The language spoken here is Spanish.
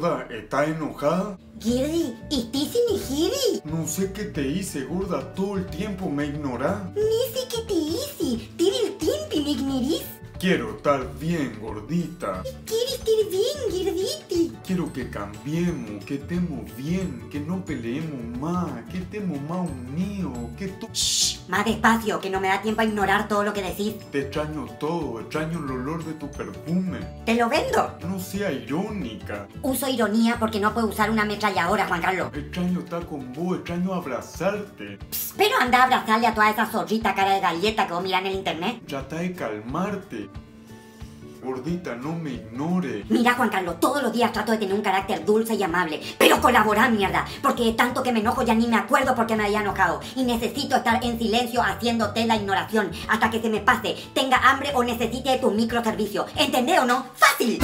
Gorda, ¿estás enojada? Girdi, ¿estás enojada? No sé qué te hice, gorda. Todo el tiempo me ignorás. No sé qué te hice. Todo el tiempo me ignorís. Quiero estar bien, gordita. ¿Quieres estar bien, Girditi? Quiero que cambiemos, que estemos bien, que no peleemos más, que estemos más unidos, que tú... Más despacio, que no me da tiempo a ignorar todo lo que decís. Te extraño todo, extraño el olor de tu perfume. ¿Te lo vendo? No sea irónica. Uso ironía porque no puedo usar una ametralladora, Juan Carlos. Extraño estar con vos, extraño abrazarte. Psst, pero anda a abrazarle a toda esa zorrita cara de galleta que vos mirás en el internet. Trata de calmarte. Gordita, no me ignore. Mira, Juan Carlos, todos los días trato de tener un carácter dulce y amable. Pero colaborar, mierda. Porque de tanto que me enojo ya ni me acuerdo por qué me había enojado. Y necesito estar en silencio haciéndote la ignoración hasta que se me pase, tenga hambre o necesite tu microservicio. ¿Entendés o no? ¡Fácil!